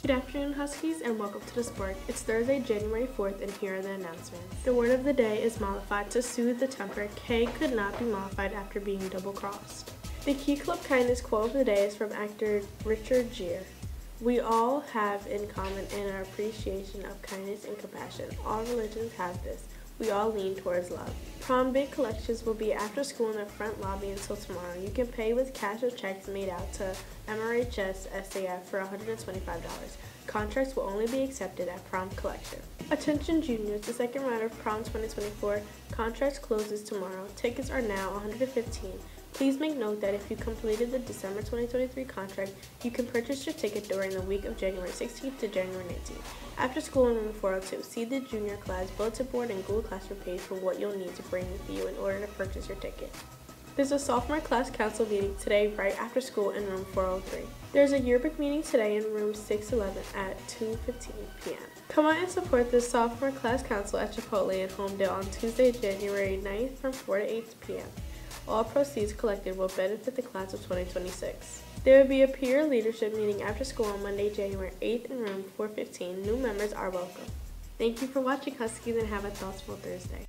Good afternoon, Huskies, and welcome to the Spork. It's Thursday, January 4th, and here are the announcements. The word of the day is mollified to soothe the temper. K could not be mollified after being double crossed. The Key Club Kindness quote of the day is from actor Richard Gere. We all have in common in our appreciation of kindness and compassion. All religions have this. We all lean towards love. Prom Big Collections will be after school in the front lobby until tomorrow. You can pay with cash or checks made out to MRHS SAF for $125. Contracts will only be accepted at Prom Collection. Attention juniors, the second round of Prom 2024 contracts closes tomorrow. Tickets are now 115. Please make note that if you completed the December 2023 contract, you can purchase your ticket during the week of January 16th to January 19th. After school in room 402, see the junior class bulletin board and Google Classroom page for what you'll need to bring with you in order to purchase your ticket. There's a sophomore class council meeting today right after school in room 403. There's a yearbook meeting today in room 611 at 2:15 p.m. Come out and support the sophomore class council at Chipotle in Homedale on Tuesday, January 9th from 4 to 8 p.m. All proceeds collected will benefit the class of 2026. There will be a peer leadership meeting after school on Monday, January 8th in room 415. New members are welcome. Thank you for watching Huskies and have a thoughtful Thursday.